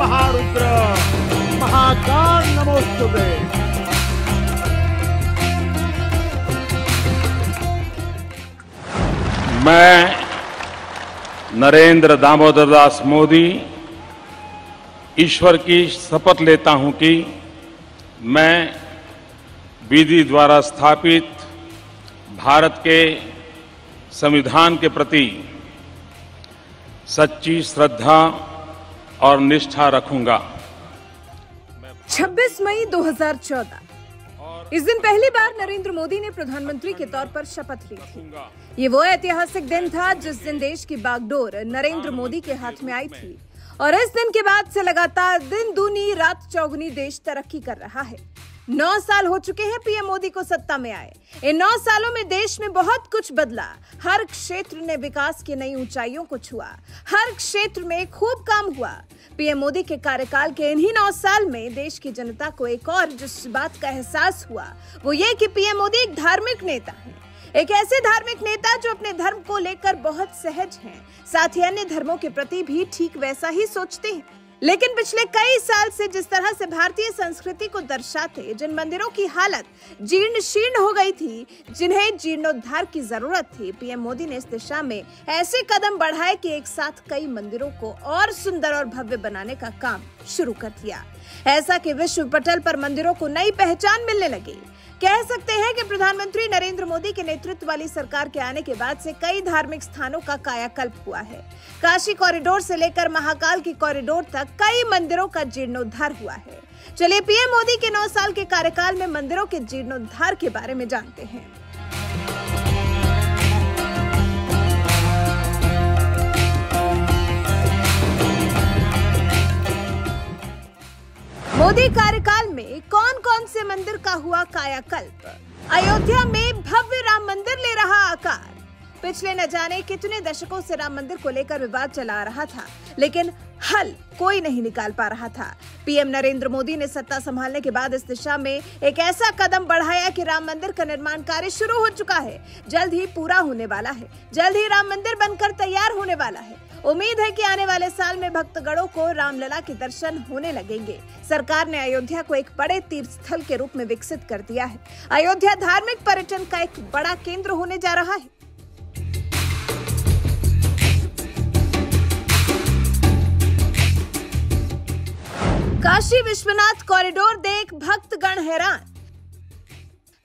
महारुद्र, महाकाल नमोस्तुते। मैं नरेंद्र दामोदर दास मोदी, ईश्वर की शपथ लेता हूँ कि मैं विधि द्वारा स्थापित भारत के संविधान के प्रति सच्ची श्रद्धा और निष्ठा रखूँगा। 26 मई 2014 इस दिन पहली बार नरेंद्र मोदी ने प्रधानमंत्री के तौर पर शपथ ली थी। ये वो ऐतिहासिक दिन था जिस दिन देश की बागडोर नरेंद्र मोदी के हाथ में आई थी। और इस दिन के बाद से लगातार दिन दूनी, रात चौगुनी देश तरक्की कर रहा है। नौ साल हो चुके हैं पीएम मोदी को सत्ता में आए। इन नौ सालों में देश में बहुत कुछ बदला। हर क्षेत्र ने विकास की नई ऊंचाइयों को छुआ। हर क्षेत्र में खूब काम हुआ। पीएम मोदी के कार्यकाल के इन्हीं नौ साल में देश की जनता को एक और जिस बात का एहसास हुआ। वो ये कि पीएम मोदी एक धार्मिक नेता है। एक ऐसे धार्मिक नेता जो अपने धर्म को लेकर बहुत सहज हैं, साथ ही अन्य धर्मों के प्रति भी ठीक वैसा ही सोचते हैं। लेकिन पिछले कई साल से जिस तरह से भारतीय संस्कृति को दर्शाते जिन मंदिरों की हालत जीर्ण शीर्ण हो गई थी, जिन्हें जीर्णोद्धार की ज़रूरत थी, पीएम मोदी ने इस दिशा में ऐसे कदम बढ़ाए कि एक साथ कई मंदिरों को और सुंदर और भव्य बनाने का काम शुरू कर दिया। ऐसा कि विश्व पटल पर मंदिरों को नई पहचान मिलने लगी। कह सकते हैं कि प्रधानमंत्री नरेंद्र मोदी के नेतृत्व वाली सरकार के आने के बाद से कई धार्मिक स्थानों का कायाकल्प हुआ है। काशी कॉरिडोर से लेकर महाकाल की कॉरिडोर तक कई मंदिरों का जीर्णोद्धार हुआ है। चलिए पीएम मोदी के नौ साल के कार्यकाल में मंदिरों के जीर्णोद्धार के बारे में जानते हैं। मोदी कार्यकाल मंदिर का हुआ कायाकल्प। अयोध्या में भव्य राम मंदिर ले रहा आकार। पिछले न जाने कितने दशकों से राम मंदिर को लेकर विवाद चला रहा था, लेकिन हल कोई नहीं निकाल पा रहा था। पीएम नरेंद्र मोदी ने सत्ता संभालने के बाद इस दिशा में एक ऐसा कदम बढ़ाया कि राम मंदिर का निर्माण कार्य शुरू हो चुका है। जल्द ही पूरा होने वाला है। जल्द ही राम मंदिर बनकर तैयार होने वाला है। उम्मीद है कि आने वाले साल में भक्तगणों को रामलला के दर्शन होने लगेंगे। सरकार ने अयोध्या को एक बड़े तीर्थ स्थल के रूप में विकसित कर दिया है। अयोध्या धार्मिक पर्यटन का एक बड़ा केंद्र होने जा रहा है। काशी विश्वनाथ कॉरिडोर देख भक्तगण हैरान।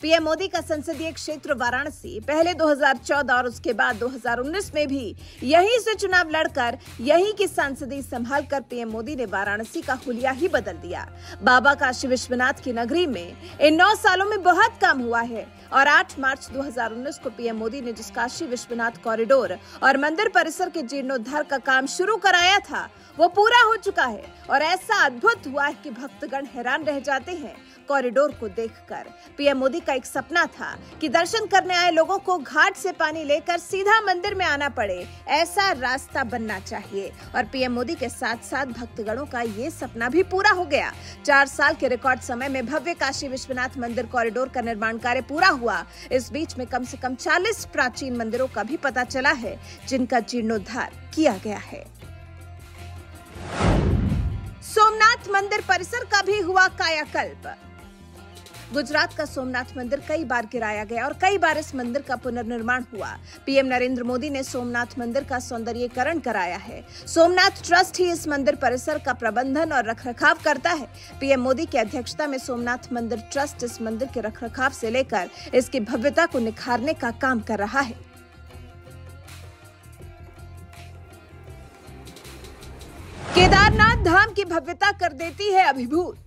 पीएम मोदी का संसदीय क्षेत्र वाराणसी। पहले 2014 और उसके बाद 2019 में भी यहीं से चुनाव लड़कर, यहीं की सांसदी संभाल कर पीएम मोदी ने वाराणसी का हुलिया ही बदल दिया। बाबा काशी विश्वनाथ की नगरी में इन नौ सालों में बहुत काम हुआ है और 8 मार्च 2019 को पीएम मोदी ने जिस काशी विश्वनाथ कॉरिडोर और मंदिर परिसर के जीर्णोद्धार का काम शुरू कराया था, वो पूरा हो चुका है और ऐसा अद्भुत हुआ है कि भक्तगण हैरान रह जाते हैं कॉरिडोर को देखकर। पीएम मोदी का एक सपना था कि दर्शन करने आए लोगों को घाट से पानी लेकर सीधा मंदिर में आना पड़े। ऐसा रास्ता बनना चाहिए। और पीएम मोदी के साथ साथ भक्तगणों का ये सपना भी पूरा हो गया। चार साल के रिकॉर्ड समय में भव्य काशी विश्वनाथ मंदिर कॉरिडोर का निर्माण कार्य पूरा हुआ। इस बीच में कम से कम 40 प्राचीन मंदिरों का भी पता चला है, जिनका जीर्णोद्धार किया गया है। सोमनाथ मंदिर परिसर का भी हुआ कायाकल्प। गुजरात का सोमनाथ मंदिर कई बार गिराया गया और कई बार इस मंदिर का पुनर्निर्माण हुआ। पीएम नरेंद्र मोदी ने सोमनाथ मंदिर का सौंदर्यीकरण कराया है। सोमनाथ ट्रस्ट ही इस मंदिर परिसर का प्रबंधन और रखरखाव करता है। पीएम मोदी की अध्यक्षता में सोमनाथ मंदिर ट्रस्ट इस मंदिर के रखरखाव से लेकर इसकी भव्यता को निखारने का काम कर रहा है। केदारनाथ धाम की भव्यता कर देती है अभिभूत।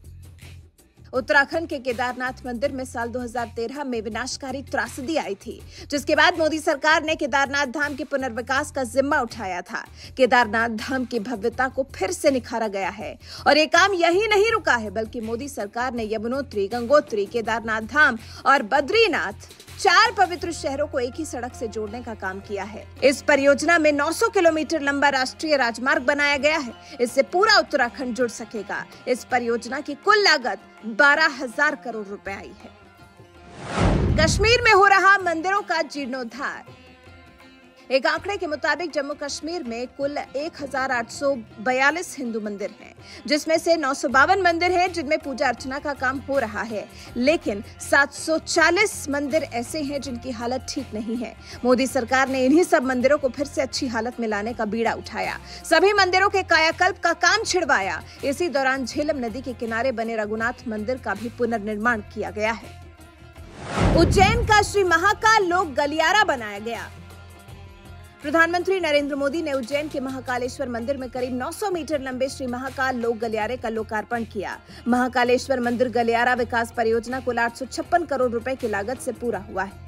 उत्तराखंड के केदारनाथ मंदिर में साल 2013 में विनाशकारी त्रासदी आई थी, जिसके बाद मोदी सरकार ने केदारनाथ धाम के पुनर्विकास का जिम्मा उठाया था। केदारनाथ धाम की भव्यता को फिर से निखारा गया है, और ये काम यही नहीं रुका है, बल्कि मोदी सरकार ने यमुनोत्री, गंगोत्री, केदारनाथ धाम और बद्रीनाथ, चार पवित्र शहरों को एक ही सड़क से जोड़ने का काम किया है। इस परियोजना में 900 किलोमीटर लंबा राष्ट्रीय राजमार्ग बनाया गया है। इससे पूरा उत्तराखंड जुड़ सकेगा। इस परियोजना की कुल लागत बारह हज़ार करोड़ रुपए आई है। कश्मीर में हो रहा मंदिरों का जीर्णोद्धार। एक आंकड़े के मुताबिक जम्मू कश्मीर में कुल 1,842 हिंदू मंदिर हैं, जिसमें से नौ सौ बावन मंदिर हैं जिनमें पूजा अर्चना का काम हो रहा है। लेकिन 740 मंदिर ऐसे हैं जिनकी हालत ठीक नहीं है। मोदी सरकार ने इन्हीं सब मंदिरों को फिर से अच्छी हालत में लाने का बीड़ा उठाया। सभी मंदिरों के कायाकल्प का काम छिड़वाया। इसी दौरान झेलम नदी के किनारे बने रघुनाथ मंदिर का भी पुनर्निर्माण किया गया है। उज्जैन का श्री महाकाल लोक गलियारा बनाया गया। प्रधानमंत्री नरेंद्र मोदी ने उज्जैन के महाकालेश्वर मंदिर में करीब 900 मीटर लंबे श्री महाकाल लोक गलियारे का लोकार्पण किया। महाकालेश्वर मंदिर गलियारा विकास परियोजना कुल आठ करोड़ रुपए की लागत से पूरा हुआ है।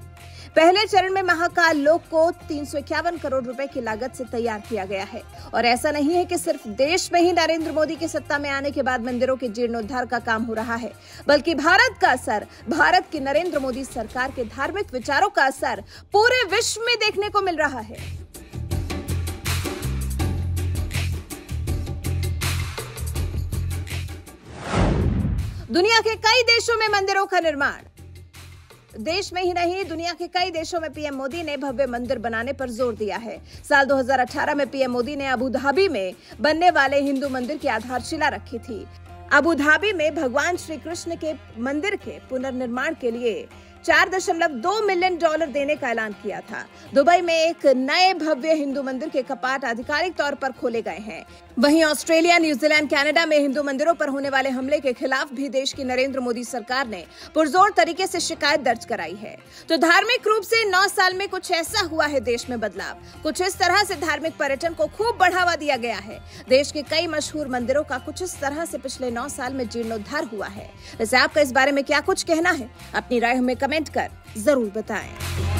पहले चरण में महाकाल लोक को तीन सौ इक्यावन करोड़ रुपए की लागत से तैयार किया गया है। और ऐसा नहीं है कि सिर्फ़ देश में ही नरेंद्र मोदी की सत्ता में आने के बाद मंदिरों के जीर्णोद्धार का काम हो रहा है, बल्कि भारत का असर, भारत की नरेंद्र मोदी सरकार के धार्मिक विचारों का असर पूरे विश्व में देखने को मिल रहा है। दुनिया के कई देशों में मंदिरों का निर्माण देश में ही नहीं, दुनिया के कई देशों में पीएम मोदी ने भव्य मंदिर बनाने पर ज़ोर दिया है। साल 2018 में पीएम मोदी ने अबू धाबी में बनने वाले हिंदू मंदिर की आधारशिला रखी थी। अबू धाबी में भगवान श्री कृष्ण के मंदिर के पुनर्निर्माण के लिए चार दशमलव दो मिलियन डॉलर देने का ऐलान किया था। दुबई में एक नए भव्य हिंदू मंदिर के कपाट आधिकारिक तौर पर खोले गए हैं। वहीं ऑस्ट्रेलिया, न्यूजीलैंड, कनाडा में हिंदू मंदिरों पर होने वाले हमले के खिलाफ भी देश की नरेंद्र मोदी सरकार ने पुरजोर तरीके से शिकायत दर्ज कराई है। तो धार्मिक रूप से नौ साल में कुछ ऐसा हुआ है देश में बदलाव। कुछ इस तरह से धार्मिक पर्यटन को खूब बढ़ावा दिया गया है। देश के कई मशहूर मंदिरों का कुछ इस तरह से पिछले नौ साल में जीर्णोद्धार हुआ है। वैसे आपका इस बारे में क्या कुछ कहना है? अपनी राय हमें कमेंट कर ज़रूर बताएँ।